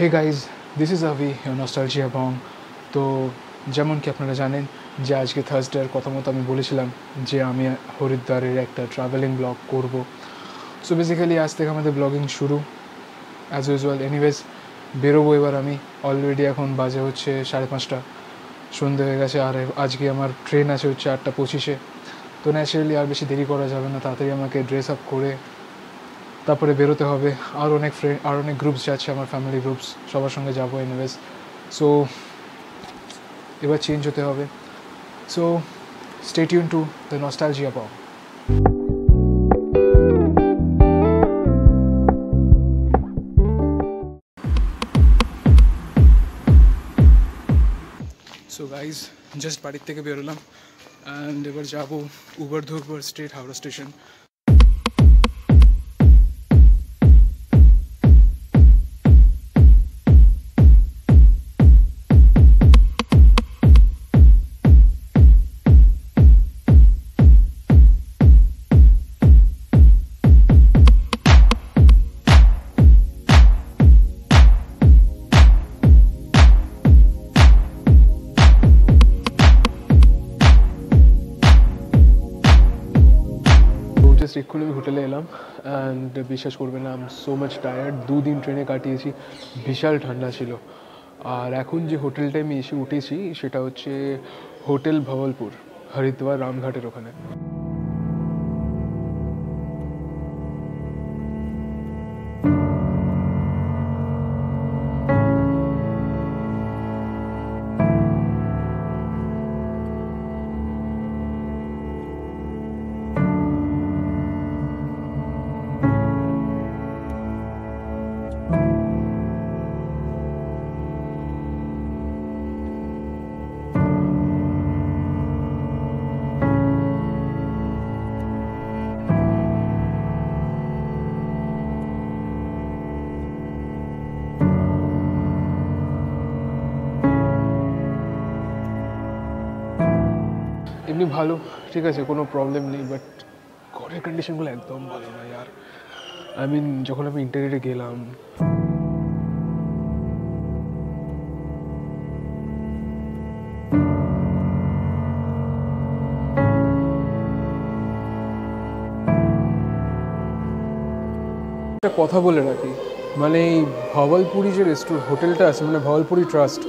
Hey guys this is Avi nostalgia Bong তো যেমন কি আপনারা জানেন যে আজকে থার্সডের কথা মতো আমি বলেছিলাম যে আমি হরিদ্বারের একটা ট্রাভেলিং ব্লগ করব। সো বেসিক্যালি আজ থেকে আমাদের ব্লগিং শুরু। অ্যাজ ইউজুয়াল এনিওয়েজ বেরোবো এবার আমি। অলরেডি এখন বাজে হচ্ছে সাড়ে পাঁচটা। সন্ধে হয়ে গেছে আর আজকে আমার ট্রেন আছে হচ্ছে আটটা পঁচিশে। তো ন্যাচারালি আর বেশি দেরি করা যাবে না, তাড়াতাড়ি আমাকে ড্রেস আপ করে তারপরে বেরোতে হবে। আর অনেক ফ্রেন্ড আর অনেক গ্রুপস যাচ্ছে আমার ফ্যামিলি গ্রুপস সবার সঙ্গে যাব এনিওয়েজ সো এবার চেঞ্জ হতে হবে। So stay tuned to the nostalgia পাও সো গাইজ জাস্ট বাড়ির থেকে বেরোলাম। অ্যান্ড এবার যাব উবার ধরবো স্ট্রেট হাওড়া স্টেশন এক্ষুনি আমি হোটেলে এলাম অ্যান্ড বিশ্বাস করবে না আম সো মাচ টায়ার্ড দুদিন ট্রেনে কাটিয়েছি, বিশাল ঠান্ডা ছিল। আর এখন যে হোটেলটা আমি এসে উঠেছি, সেটা হচ্ছে হোটেল ভবলপুর হরিদ্বার রামঘাটের ওখানে। এমনি ভালো, ঠিক আছে, কোনো প্রবলেম নেই বাট ঘরের কন্ডিশনগুলো একদম ভালো না আর আই মিন যখন আমি ইন্টারনেটে গেলাম। একটা কথা বলে রাখি মানে এই ভবলপুরি যে রেস্টুরেন্ট হোটেলটা আছে মানে ভবলপুরি ট্রাস্ট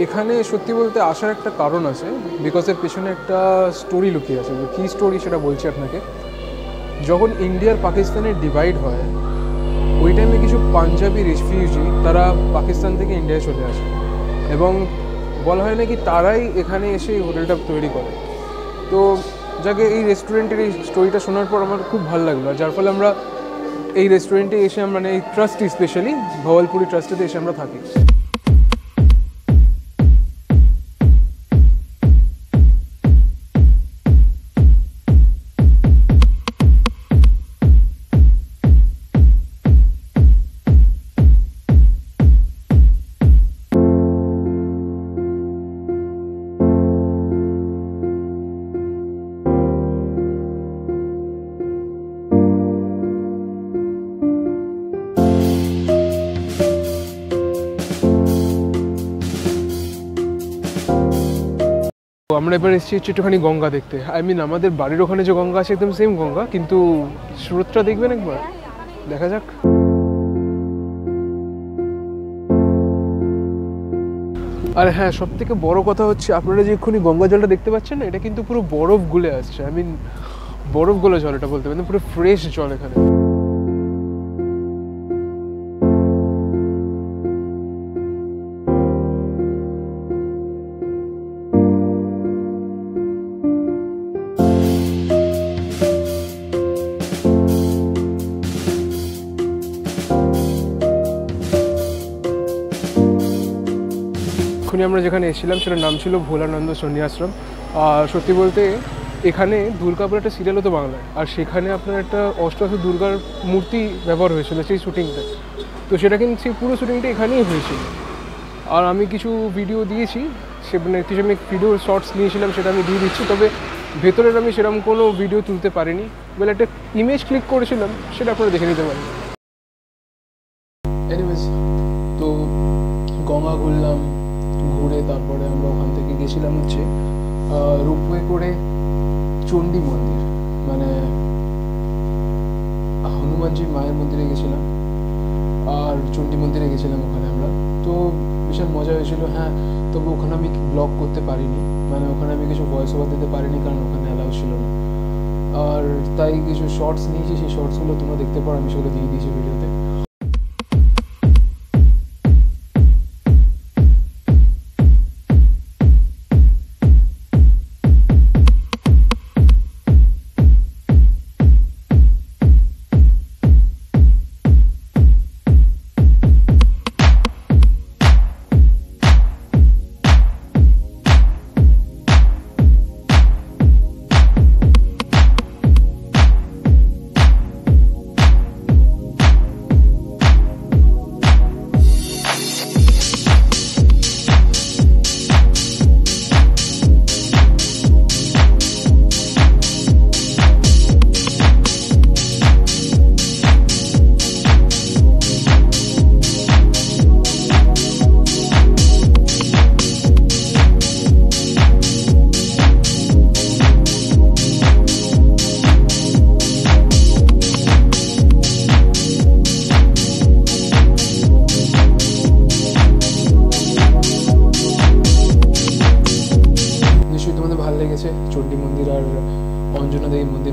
এখানে সত্যি বলতে আসার একটা কারণ আছে বিকজ এর পেছনে একটা স্টোরি লুকিয়ে আছে। কী স্টোরি সেটা বলছি আপনাকে। যখন ইন্ডিয়ার পাকিস্তানের ডিভাইড হয়, ওই টাইমে কিছু পাঞ্জাবি রিফিউজি তারা পাকিস্তান থেকে ইন্ডিয়ায় চলে আসে। এবং বলা হয় নাকি তারাই এখানে এসে হোটেলটা তৈরি করে। তো যাকে এই রেস্টুরেন্টের এই স্টোরিটা শোনার পর আমার খুব ভালো লাগল। যার ফলে আমরা এই রেস্টুরেন্টে এসে মানে এই ট্রাস্টে স্পেশালি ভওয়ালপুরি ট্রাস্টেতে এসে আমরা থাকি। আমরা এবার এসেছি হচ্ছে একটুখানি গঙ্গা দেখতে। আই মিন আমাদের বাড়ির ওখানে যে গঙ্গা আছে, একদম সেম গঙ্গা, কিন্তু স্রোতটা দেখবেন একবার। দেখা যাক। আর হ্যাঁ সব থেকে বড় কথা হচ্ছে, আপনারা যে এক্ষুনি গঙ্গা জলটা দেখতে পাচ্ছেন না, এটা কিন্তু পুরো বরফ গুলে আসছে। আই মিন বরফগুলো জল, এটা বলতে পারেন, পুরো ফ্রেশ জল এখানে। এক্ষুনি আমরা যেখানে এসেছিলাম সেটার নাম ছিল ভোলানন্দ সন্ন্যাশ্রম আর সত্যি বলতে এখানে দুর্গাপুর একটা সিরিয়াল হতো বাংলায়। আর সেখানে আপনার একটা অষ্টাদশ দুর্গার মূর্তি ব্যবহার হয়েছিল সেই শুটিংটা তো সেটা কিন্তু সেই পুরো শুটিংটা এখানেই হয়েছিল। আর আমি কিছু ভিডিও দিয়েছি, সে মানে কিছু আমি ভিডিও শর্টস নিয়েছিলাম সেটা আমি দিয়ে দিচ্ছি। তবে ভেতরের আমি সেরকম কোনো ভিডিও তুলতে পারিনি। বলে একটা ইমেজ ক্লিক করেছিলাম, সেটা আপনারা দেখে নিতে পারেন। এনিওয়েজ তো গঙ্গা ঘুরলাম ঘুরে তারপরে আমরা ওখান থেকে গেছিলাম হচ্ছে রোপওয়ে করে চণ্ডী মন্দির। মানে হনুমানজির মায়ের মন্দিরে গেছিলাম, আর চণ্ডী মন্দিরে গেছিলাম ওখানে আমরা। তো বিশাল মজা হয়েছিল হ্যাঁ তবে ওখানে আমি ব্লগ করতে পারিনি। মানে ওখানে আমি কিছু ভয়েস ওভার দিতে পারিনি, কারণ ওখানে অ্যালাউ ছিল না। আর তাই কিছু শর্টস নিয়েছি, সেই শর্টসগুলো তোমরা দেখতে পারো, আমি সেগুলো দিয়ে দিয়েছি ভিডিওতে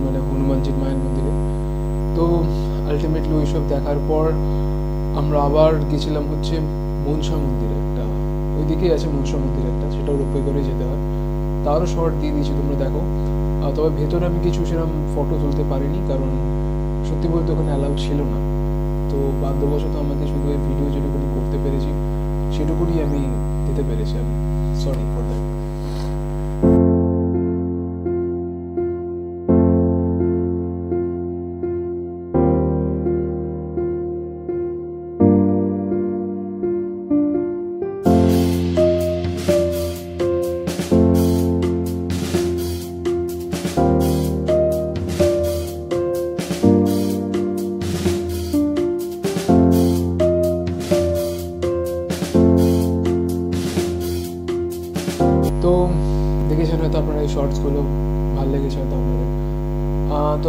মানে হনুমানজির মায়ের মন্দিরে। তো আলটিমেটলি ওইসব দেখার পর আমরা আবার গেছিলাম হচ্ছে মনসা মন্দিরে একটা, ওইদিকেই আছে মনসা মন্দির একটা সেটাও রোপে করে যেতে হয়। তারও শর্ট দিয়ে দিয়েছি, তোমরা দেখো। তবে ভেতরে আমি কিছু সেরকম ফটো তুলতে পারিনি, কারণ সত্যি বলতে ওখানে অ্যালাউ ছিল না। তো বাধ্যবশত আমাকে শুধু ওই ভিডিও যেটুকুনি করতে পেরেছি, সেটুকুনি আমি দিতে পেরেছি আমি। সরি ফর দ্যাট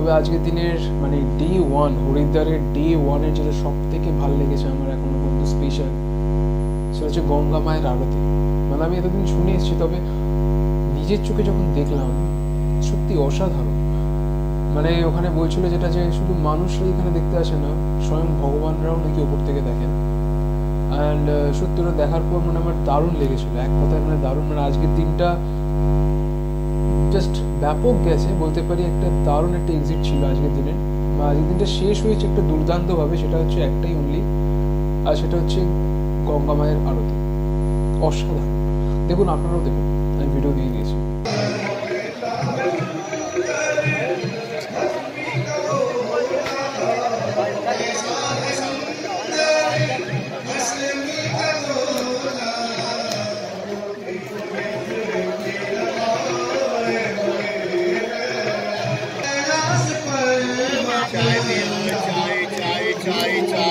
তবে আজকের দিনের মানে ডে ওয়ান হরিদ্বারের ডে ওয়ানের যেটা সব থেকে ভালো লেগেছে আমার এখনও পর্যন্ত স্পেশাল সেটা হচ্ছে গঙ্গা মায়ের আরতি। মানে আমি এতদিন শুনে এসেছি, তবে নিজের চোখে যখন দেখলাম, সত্যি অসাধারণ। মানে ওখানে বলছিল যেটা যে শুধু মানুষরাই এখানে দেখতে আসে না, স্বয়ং ভগবানরাও নাকি ওপর থেকে দেখেন। অ্যান্ড সত্যি ওটা দেখার পর মানে আমার দারুণ লেগেছিল। এক কথায় মানে দারুণ। মানে আজকের দিনটা জাস্ট ব্যাপক গেছে, বলতে পারি একটা দারুণ একটা এক্সিট ছিল আজকের দিনের আজকের দিনটা শেষ হয়েছে একটা দুর্দান্তভাবে, সেটা হচ্ছে একটাই অনলি আর সেটা হচ্ছে গঙ্গা মায়ের আরতি। অসাধারণ। দেখুন, আপনারাও দেখুন, আমি ভিডিও দিয়ে দিয়েছি। Utah, Utah.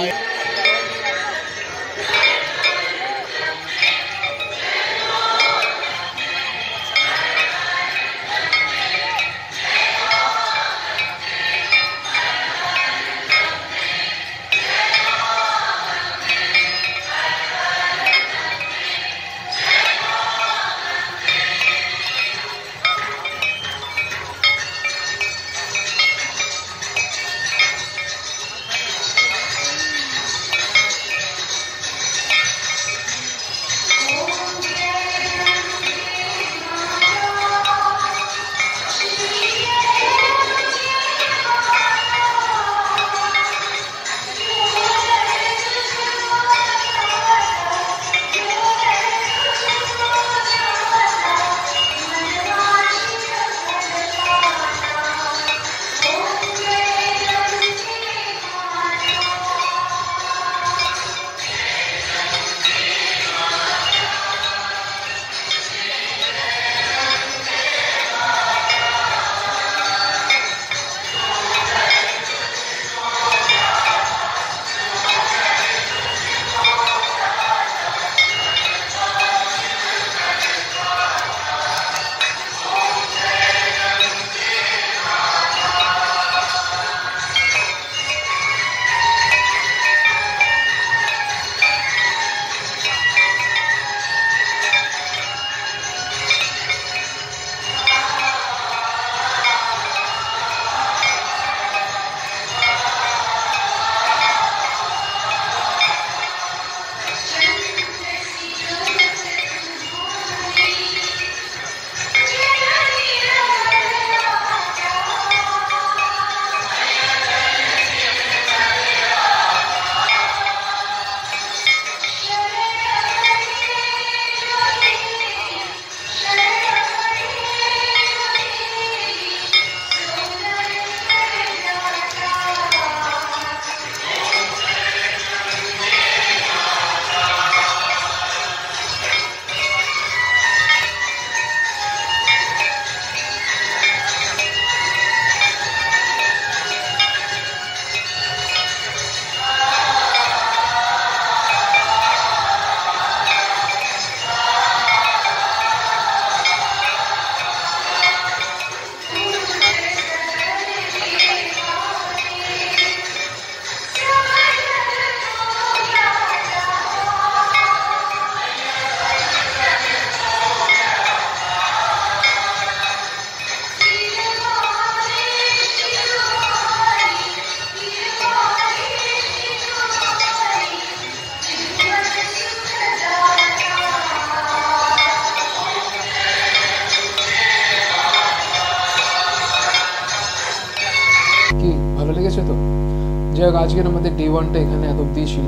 যাই হোক আজকের আমাদের ডে ওয়ানটা এখানে এত অব্দি ছিল।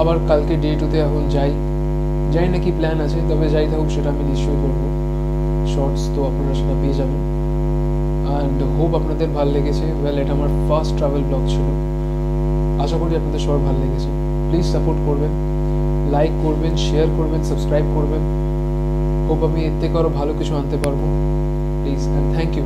আবার কালকে ডে টুতে এখন যাই। যাই না কি প্ল্যান আছে, তবে যাই থাকুক সেটা আমি নিশ্চয়ই করব। শর্টস তো আপনারা সেটা পেয়ে যাবেন। অ্যান্ড হোপ আপনাদের ভালো লেগেছে। ওয়েল এটা আমার ফার্স্ট ট্রাভেল ব্লগ ছিল। আশা করি আপনাদের সবার ভালো লেগেছে। প্লিজ সাপোর্ট করবেন লাইক করবেন শেয়ার করবেন সাবস্ক্রাইব করবেন। হোপ আমি এর থেকে আরও ভালো কিছু আনতে পারব। Please and thank you